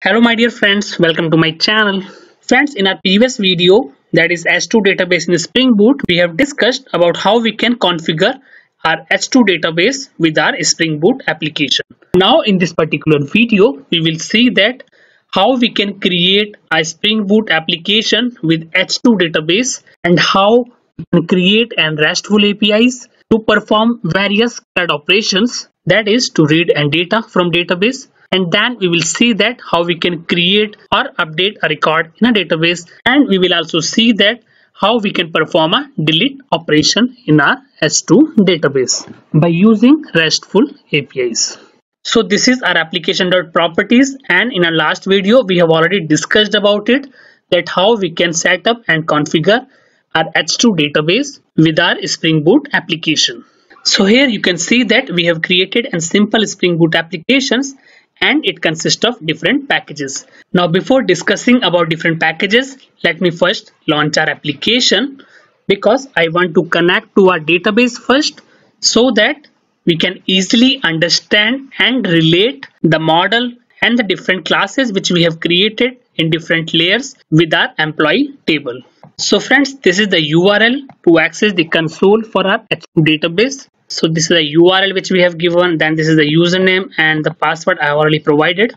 Hello my dear friends, welcome to my channel. Friends, in our previous video that is H2 database in Spring Boot, we have discussed about how we can configure our H2 database with our Spring Boot application. Now in this particular video, we will see that how we can create a Spring Boot application with H2 database and how we can create and RESTful APIs to perform various CRUD operations that is to read and data from database and then we will see that how we can create or update a record in a database and we will also see that how we can perform a delete operation in our H2 database by using RESTful APIs. So this is our application.properties and in our last video we have already discussed about it that how we can set up and configure our H2 database with our Spring Boot application. So here you can see that we have created a simple Spring Boot applications and it consists of different packages. Now before discussing about different packages, let me first launch our application because I want to connect to our database first so that we can easily understand and relate the model and the different classes which we have created in different layers with our employee table. So friends, this is the URL to access the console for our database so this is the url which we have given then this is the username and the password i have already provided.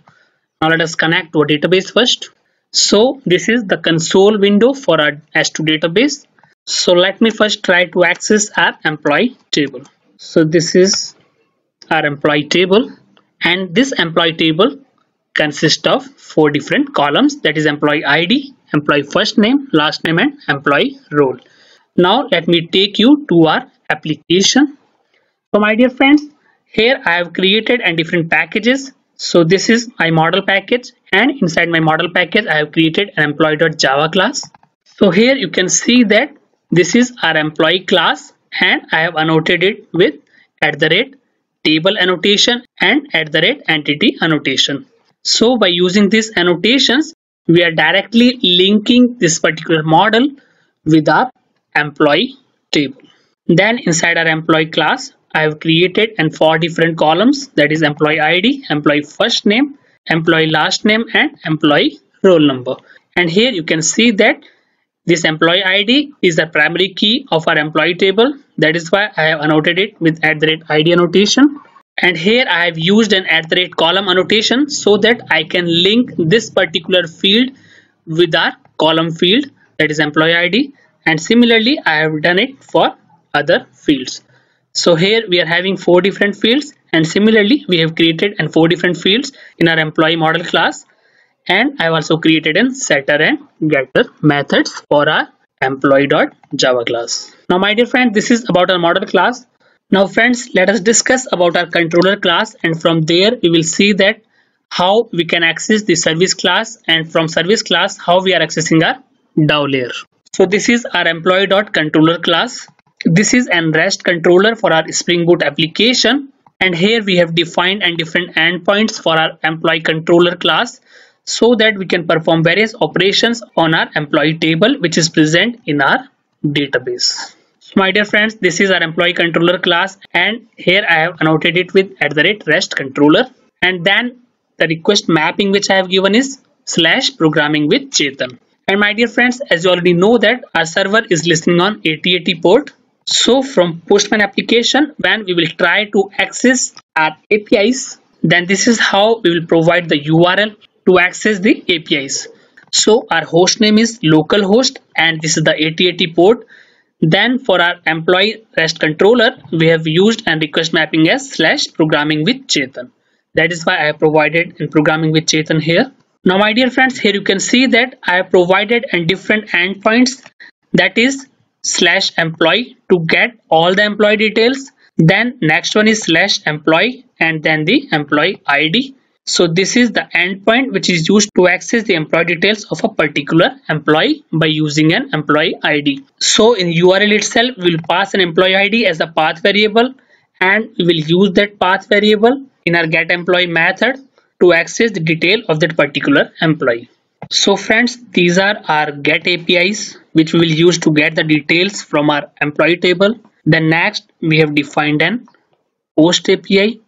Now let us connect to a database first. So this is the console window for our h2 database. So let me first try to access our employee table. So this is our employee table and this employee table consists of four different columns. That is employee id employee first name last name and employee role. Now let me take you to our application so my dear friends here I have created and different packages. So this is my model package and inside my model package I have created an employee.java class. So here you can see that this is our employee class and I have annotated it with at the rate table annotation and at the rate entity annotation. So by using these annotations we are directly linking this particular model with our employee table. Then inside our employee class I have created and four different columns that is employee ID, employee first name, employee last name and employee roll number. And here you can see that this employee ID is the primary key of our employee table. That is why I have annotated it with at the rate ID annotation. And here I have used an at the rate column annotation so that I can link this particular field with our column field that is employee ID. And similarly, I have done it for other fields so here we are having four different fields and similarly we have created and four different fields in our employee model class and I've also created in setter and getter methods for our employee.java class. Now my dear friend this is about our model class. Now friends let us discuss about our controller class and from there we will see that how we can access the service class and from service class how we are accessing our DAO layer. So this is our employee.controller class this is an REST controller for our Spring Boot application and here we have defined and different endpoints for our employee controller class so that we can perform various operations on our employee table which is present in our database. So my dear friends, this is our employee controller class and here I have annotated it with at the rate REST controller and then the request mapping which I have given is slash programming with Chetan. And my dear friends, as you already know that our server is listening on 8080 port so from Postman application, when we will try to access our APIs, then this is how we will provide the URL to access the APIs. So our host name is localhost and this is the 8080 port. Then for our employee REST controller, we have used and request mapping as slash programming with Chetan. That is why I have provided in programming with Chetan here. Now my dear friends, here you can see that I have provided and different endpoints that is slash employee to get all the employee details. Then next one is slash employee and then the employee id so this is the endpoint which is used to access the employee details of a particular employee by using an employee id so in url itself we will pass an employee id as a path variable and we will use that path variable in our get employee method to access the detail of that particular employee. So friends these are our get apis which we will use to get the details from our employee table. Then next we have defined an post api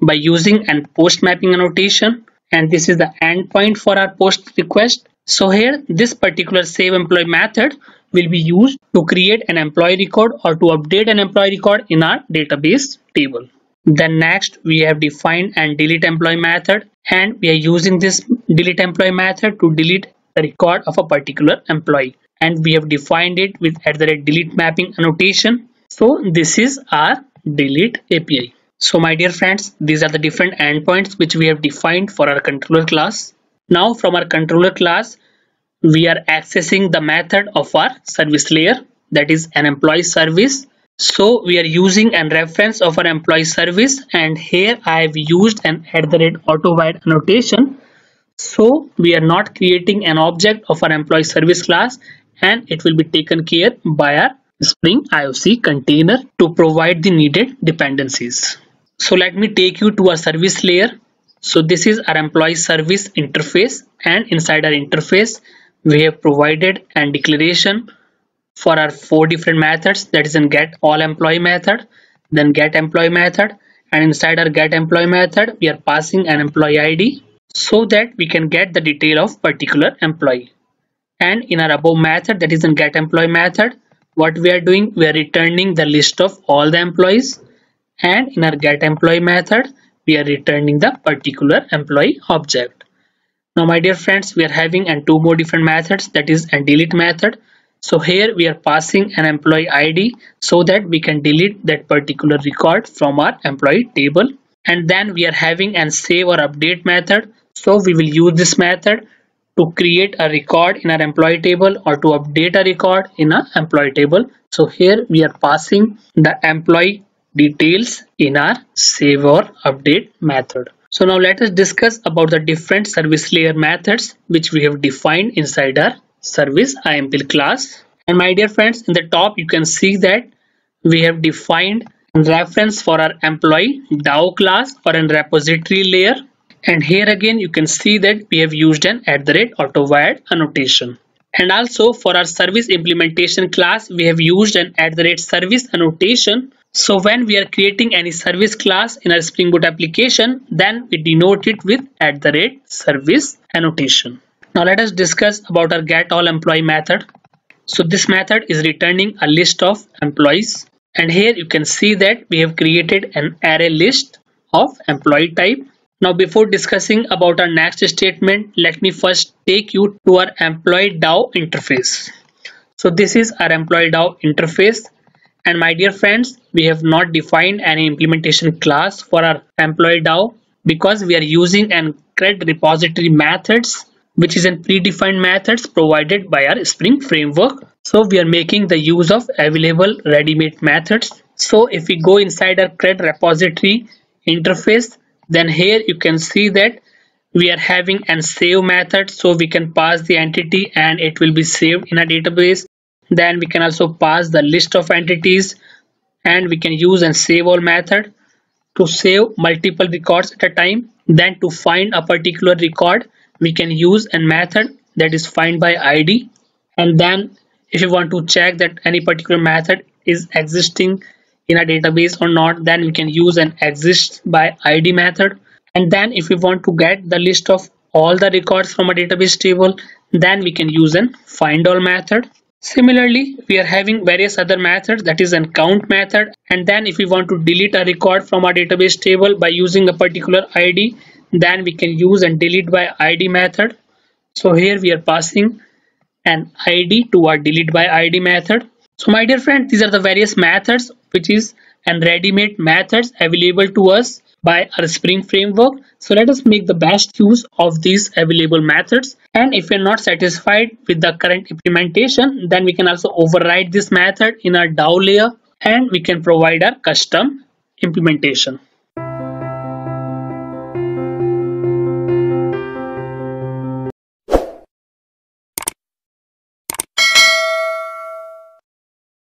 by using an post mapping annotation. And this is the endpoint for our post request. So here this particular save employee method will be used to create an employee record or to update an employee record in our database table. Then next we have defined and delete employee method. And we are using this delete employee method to delete the record of a particular employee and we have defined it with at the rate delete mapping annotation. So this is our delete API so my dear friends these are the different endpoints which we have defined for our controller class. Now from our controller class we are accessing the method of our service layer that is an employee service. So we are using a reference of our employee service and here I have used an at the rate auto-wired annotation. So we are not creating an object of our employee service class and it will be taken care by our Spring IOC container to provide the needed dependencies. So let me take you to our service layer. So this is our employee service interface and inside our interface we have provided an declaration for our four different methods that is in get all employee method then get employee method and inside our get employee method we are passing an employee id so that we can get the detail of particular employee and in our above method that is in get employee method what we are doing we are returning the list of all the employees. And in our get employee method we are returning the particular employee object. Now my dear friends we are having and two more different methods that is a delete method. So here we are passing an employee id so that we can delete that particular record from our employee table. And then we are having an save or update method. So we will use this method to create a record in our employee table or to update a record in our employee table so here we are passing the employee details in our save or update method so now let us discuss about the different service layer methods which we have defined inside our service IMPL class. And my dear friends, in the top you can see that we have defined reference for our employee DAO class or a repository layer. And here again you can see that we have used an at the rate auto-wired annotation. And also for our service implementation class, we have used an at the rate service annotation so when we are creating any service class in our Spring Boot application, then we denote it with at the rate service annotation. Now let us discuss about our get all employee method. So this method is returning a list of employees and here you can see that we have created an array list of employee type. Now before discussing about our next statement, let me first take you to our employee DAO interface. So this is our employee DAO interface and my dear friends, we have not defined any implementation class for our employee DAO because we are using an CRUD repository methods which is a predefined methods provided by our Spring framework. So we are making the use of available ready-made methods. So if we go inside our CRUD repository interface, then here you can see that we are having an save method so we can pass the entity and it will be saved in a database. Then we can also pass the list of entities and we can use and save all method to save multiple records at a time. Then to find a particular record we can use a method that is find by id and then if you want to check that any particular method is existing in a database or not then we can use an exist by id method and then if we want to get the list of all the records from a database table then we can use an find all method Similarly, we are having various other methods that is an count method and then if we want to delete a record from our database table by using a particular ID then we can use and delete by ID method. So here we are passing an ID to our delete by ID method. So my dear friend these are the various methods which is and ready-made methods available to us by our Spring framework. So let us make the best use of these available methods. And if you're not satisfied with the current implementation, then we can also override this method in our DAO layer and we can provide our custom implementation.